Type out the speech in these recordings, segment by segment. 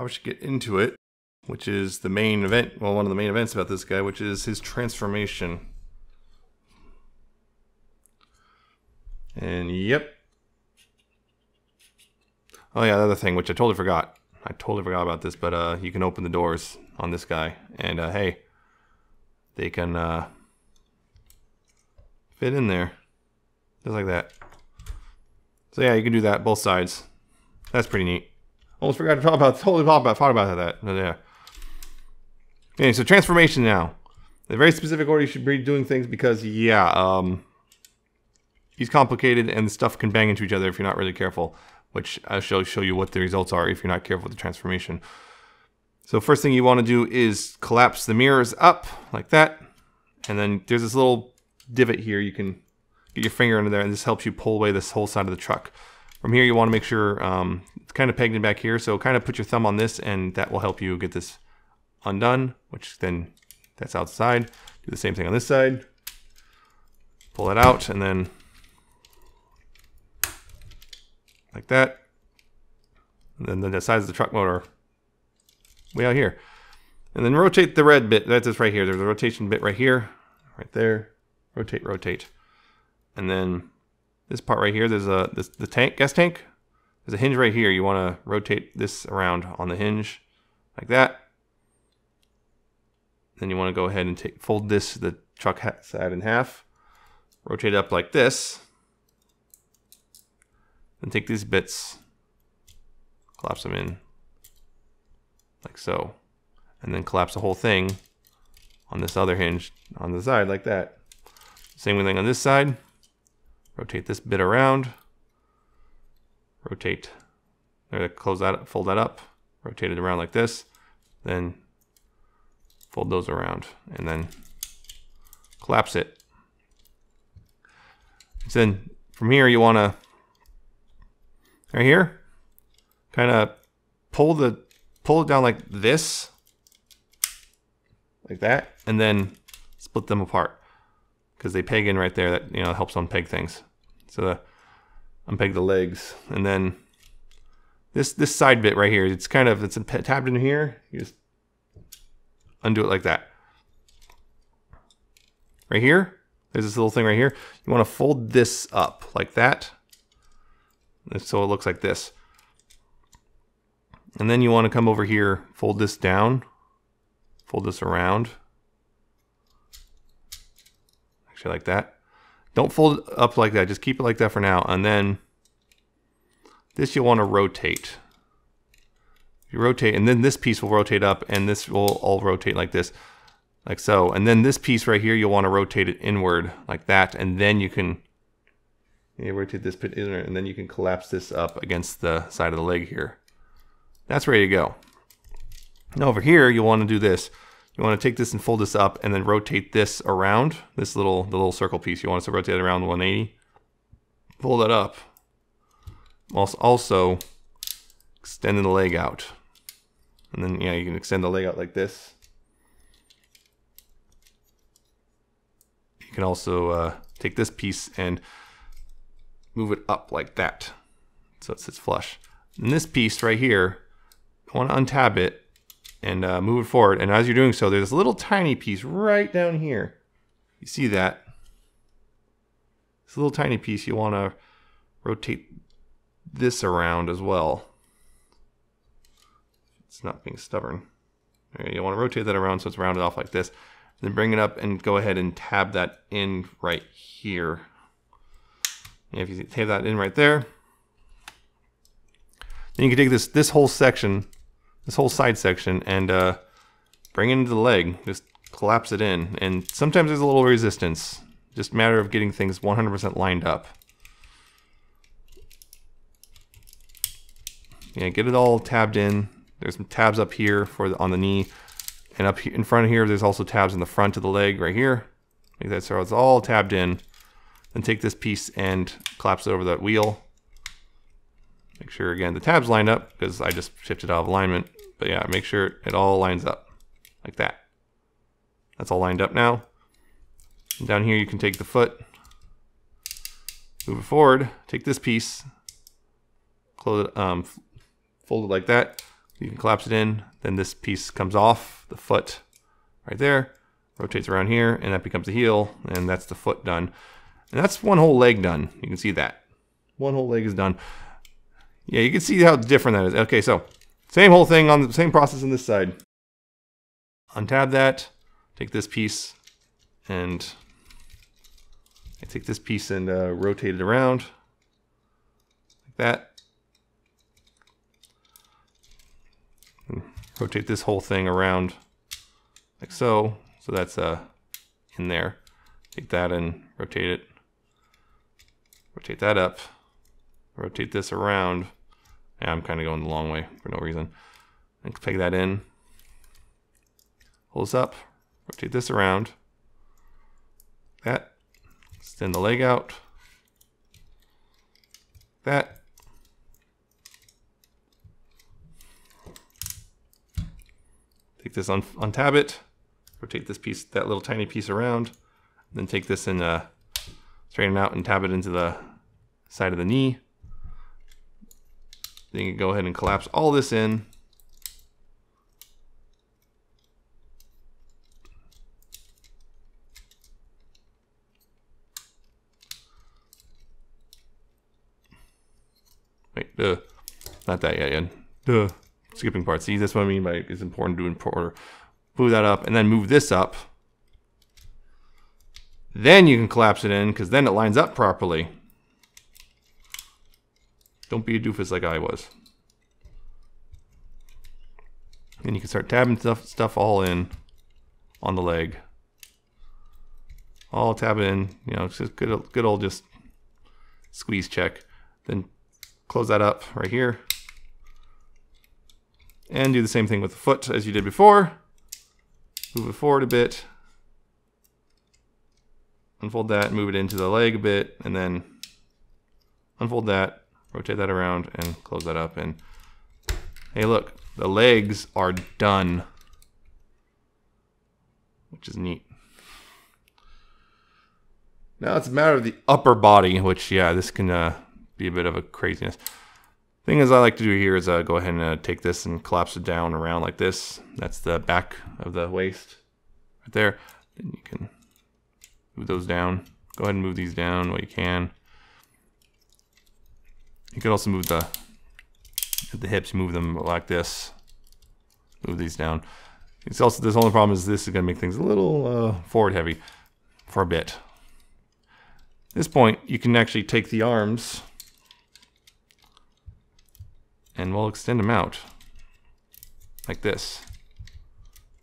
probably should get into it, which is the main event. Well, one of the main events about this guy, which is his transformation. And yep. Oh yeah, another thing, which I totally forgot. I totally forgot about this, but uh, you can open the doors on this guy, and uh, hey, they can uh, fit in there, just like that. So yeah, you can do that both sides. That's pretty neat. Almost forgot to talk about. Totally thought about thought about that. But yeah. Okay, so transformation now. The very specific order you should be doing things because yeah, um, he's complicated and stuff can bang into each other if you're not really careful. Which I'll show show you what the results are if you're not careful with the transformation. So first thing you want to do is collapse the mirrors up like that, and then there's this little divot here. You can get your finger under there, and this helps you pull away this whole side of the truck. From here, you want to make sure um, it's kind of pegged in back here. So kind of put your thumb on this and that will help you get this undone, which then that's outside. Do the same thing on this side. Pull it out and then like that. And then the size of the truck motor way out here. And then rotate the red bit. That's this right here. There's a rotation bit right here, right there. Rotate, rotate. And then this part right here, there's a this, the tank, gas tank. There's a hinge right here. You want to rotate this around on the hinge like that. Then you want to go ahead and take, fold this, the truck side in half. Rotate up like this. and take these bits, collapse them in like so. And then collapse the whole thing on this other hinge on the side like that. Same thing on this side. Rotate this bit around. Rotate. There, close that, fold that up. Rotate it around like this. Then fold those around and then collapse it. So then from here you want to right here kind of pull the pull it down like this like that and then split them apart because they peg in right there that you know helps unpeg things so the, unpeg the legs, and then this this side bit right here, it's kind of it's tabbed in here. You just undo it like that. Right here, there's this little thing right here. You want to fold this up like that, so it looks like this. And then you want to come over here, fold this down, fold this around, actually like that. Don't fold it up like that. Just keep it like that for now. And then this you'll want to rotate. You rotate, and then this piece will rotate up, and this will all rotate like this, like so. And then this piece right here, you'll want to rotate it inward like that, and then you can you rotate this bit inward, and then you can collapse this up against the side of the leg here. That's ready to go. Now over here, you'll want to do this. You want to take this and fold this up and then rotate this around, this little the little circle piece. You want to rotate it around 180. Fold that up. Also, also extending the leg out. And then, yeah, you can extend the leg out like this. You can also uh, take this piece and move it up like that. So it sits flush. And this piece right here, I want to untab it and uh, move it forward. And as you're doing so, there's a little tiny piece right down here. You see that? This little tiny piece, you want to rotate this around as well. It's not being stubborn. You want to rotate that around so it's rounded off like this. Then bring it up and go ahead and tab that in right here. And if you tab that in right there, then you can take this this whole section this whole side section and uh, bring it into the leg. Just collapse it in. And sometimes there's a little resistance. Just matter of getting things 100% lined up. Yeah, get it all tabbed in. There's some tabs up here for the, on the knee. And up in front of here, there's also tabs in the front of the leg right here. Make that, so it's all tabbed in. Then take this piece and collapse it over that wheel. Make sure, again, the tabs lined up because I just shifted out of alignment. But yeah, make sure it all lines up like that. That's all lined up now. And down here, you can take the foot, move it forward, take this piece, close it, um, fold it like that, you can collapse it in. Then this piece comes off the foot right there, rotates around here, and that becomes the heel, and that's the foot done. And that's one whole leg done. You can see that. One whole leg is done. Yeah, you can see how different that is. Okay, so same whole thing on the same process on this side. Untab that, take this piece, and I take this piece and uh, rotate it around like that. And rotate this whole thing around like so. So that's uh, in there. Take that and rotate it. Rotate that up. Rotate this around. Yeah, I'm kind of going the long way for no reason. And peg that in. Hold this up. Rotate this around. That. Extend the leg out. That. Take this, un untab it. Rotate this piece, that little tiny piece around. Then take this and uh, straighten out and tab it into the side of the knee. Then you can go ahead and collapse all this in. Wait, duh. Not that yet, yet. Duh. Skipping parts. See, that's what I mean by it's important to import. Move that up and then move this up. Then you can collapse it in because then it lines up properly. Don't be a doofus like I was. And you can start tabbing stuff, stuff all in on the leg. All tab in, you know, just good, good old just squeeze check. Then close that up right here. And do the same thing with the foot as you did before. Move it forward a bit. Unfold that, move it into the leg a bit, and then unfold that, rotate that around, and close that up. And hey, look, the legs are done, which is neat. Now it's a matter of the upper body, which, yeah, this can uh, be a bit of a craziness. Thing is, I like to do here is uh, go ahead and uh, take this and collapse it down around like this. That's the back of the waist right there. Then you can move those down. Go ahead and move these down what you can. You can also move the the hips, move them like this. Move these down. It's also this only problem is this is going to make things a little uh, forward heavy for a bit. At this point, you can actually take the arms and we'll extend them out like this.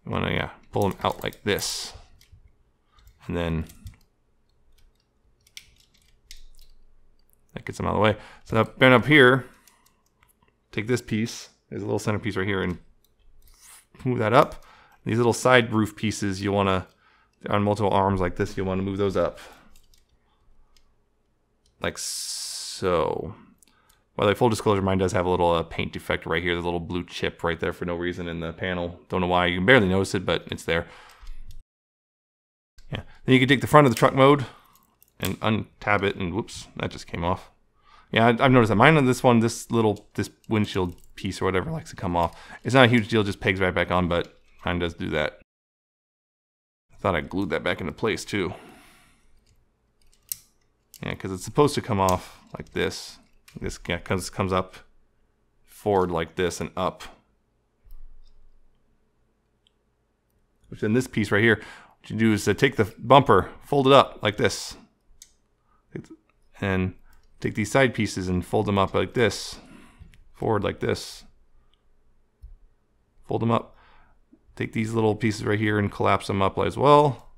You want to yeah pull them out like this, and then that gets them out of the way. So now bend up here, take this piece. There's a little centerpiece right here, and move that up. These little side roof pieces, you want to on multiple arms like this. You want to move those up like so. By the way, full disclosure, mine does have a little uh, paint defect right here. There's a little blue chip right there for no reason in the panel. Don't know why. You can barely notice it, but it's there. Yeah. Then you can take the front of the truck mode and untab it, and whoops, that just came off. Yeah, I've noticed that mine on this one, this little, this windshield piece or whatever likes to come off. It's not a huge deal, just pegs right back on, but mine does do that. I thought I glued that back into place too. Yeah, because it's supposed to come off like this. This yeah, comes comes up forward like this and up. Which in this piece right here, what you do is to take the bumper, fold it up like this, and take these side pieces and fold them up like this, forward like this. Fold them up. Take these little pieces right here and collapse them up as well.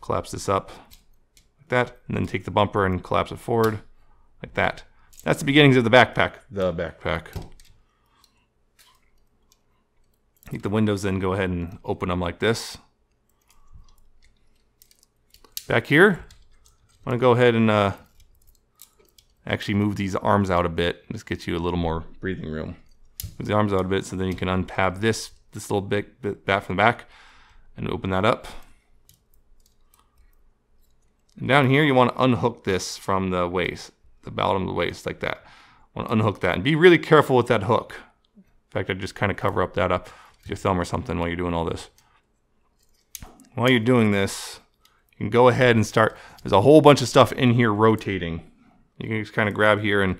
Collapse this up like that, and then take the bumper and collapse it forward like that. That's the beginnings of the backpack. The backpack. Take the windows then go ahead and open them like this. Back here, I'm gonna go ahead and uh, actually move these arms out a bit. This gets you a little more breathing room. Move the arms out a bit so then you can untab this, this little bit, bit back from the back and open that up. And down here, you want to unhook this from the waist the bottom of the waist like that. Want to unhook that and be really careful with that hook. In fact, I just kind of cover up that up with your thumb or something while you're doing all this. While you're doing this, you can go ahead and start. There's a whole bunch of stuff in here rotating. You can just kind of grab here and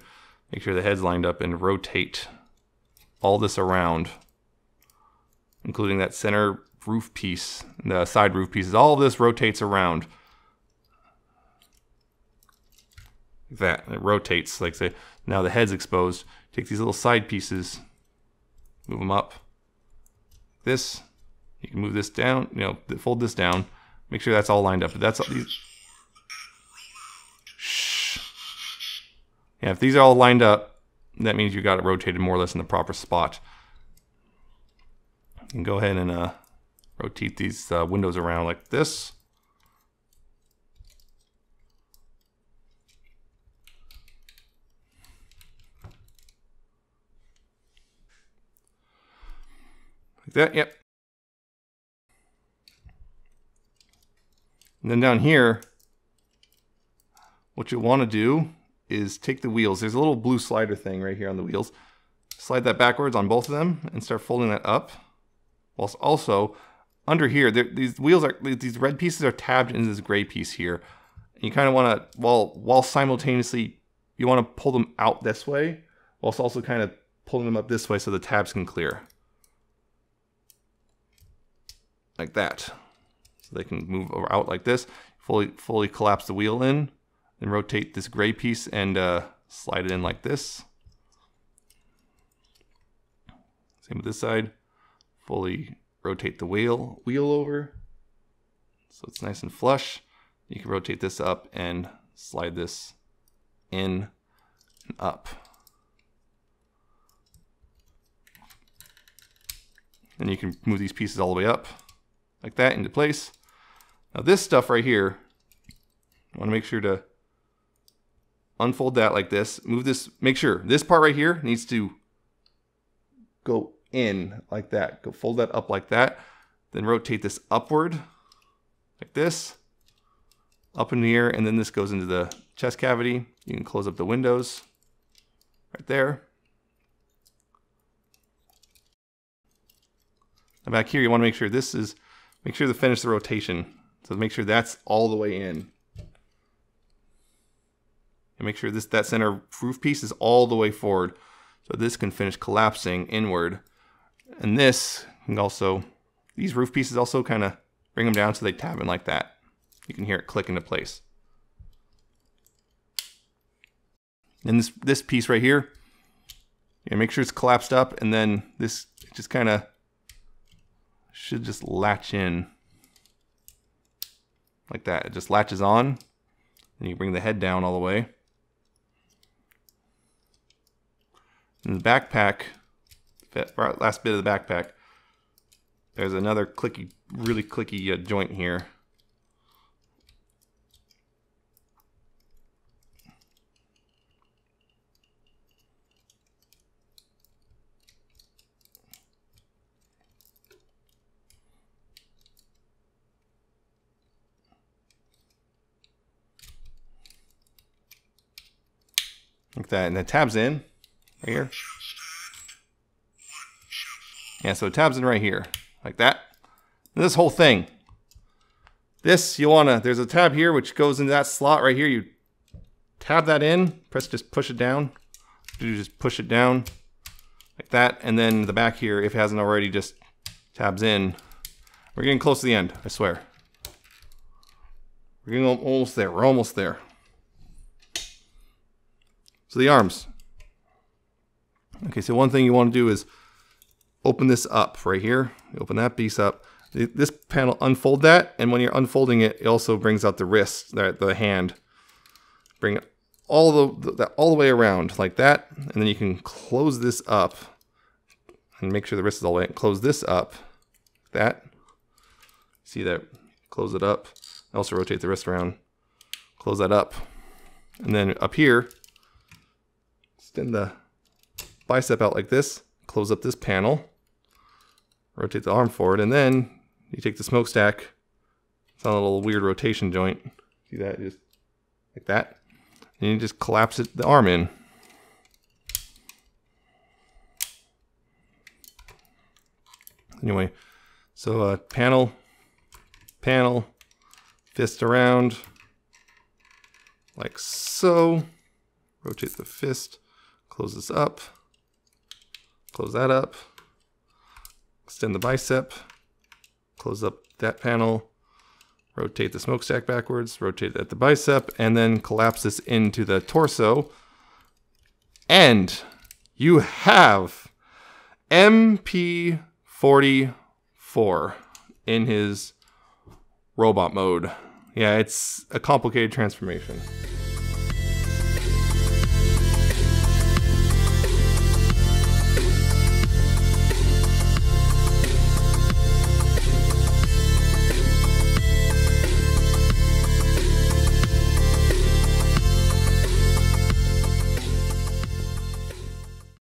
make sure the head's lined up and rotate all this around, including that center roof piece, the side roof pieces. All of this rotates around. Like that. It rotates, like say, now the head's exposed. Take these little side pieces, move them up. This, you can move this down, you know, fold this down. Make sure that's all lined up. But that's all these. Shh. Yeah, if these are all lined up, that means you got it rotated more or less in the proper spot. You can go ahead and uh, rotate these uh, windows around like this. Like that, yep. And then down here, what you want to do is take the wheels. There's a little blue slider thing right here on the wheels. Slide that backwards on both of them and start folding that up. Whilst also under here, these wheels are these red pieces are tabbed into this gray piece here. And you kind of want to, while while simultaneously, you want to pull them out this way, whilst also kind of pulling them up this way so the tabs can clear. Like that. So they can move out like this. Fully fully collapse the wheel in, then rotate this gray piece and uh, slide it in like this. Same with this side. Fully rotate the wheel wheel over so it's nice and flush. You can rotate this up and slide this in and up. And you can move these pieces all the way up like that into place. Now this stuff right here, I want to make sure to unfold that like this. Move this, make sure this part right here needs to go in like that. Go fold that up like that. Then rotate this upward like this, up in the air, and then this goes into the chest cavity. You can close up the windows right there. And back here, you want to make sure this is, make sure to finish the rotation. So make sure that's all the way in. And make sure this that center roof piece is all the way forward. So this can finish collapsing inward and this can also, these roof pieces also kind of bring them down so they tab in like that. You can hear it click into place. And this, this piece right here, you make sure it's collapsed up and then this just kind of should just latch in like that. It just latches on and you bring the head down all the way. And the backpack last bit of the backpack. There's another clicky, really clicky uh, joint here. Like that and the tabs in right here yeah, so it tabs in right here, like that. And this whole thing. This, you wanna, there's a tab here which goes into that slot right here. You tab that in, press, just push it down. You just push it down like that. And then the back here, if it hasn't already, just tabs in. We're getting close to the end, I swear. We're getting almost there, we're almost there. So the arms. Okay, so one thing you want to do is open this up right here. You open that piece up. This panel, unfold that, and when you're unfolding it, it also brings out the wrist, the, the hand. Bring all the, the all the way around like that, and then you can close this up and make sure the wrist is all the way. Close this up, that. See that? Close it up. Also rotate the wrist around. Close that up, and then up here, extend the bicep out like this. Close up this panel rotate the arm forward, and then you take the smokestack. It's on a little weird rotation joint. See that? Just like that. And you just collapse it, the arm in. Anyway, so uh, panel, panel, fist around, like so. Rotate the fist, close this up, close that up, extend the bicep, close up that panel, rotate the smokestack backwards, rotate at the bicep, and then collapse this into the torso. And you have MP44 in his robot mode. Yeah, it's a complicated transformation.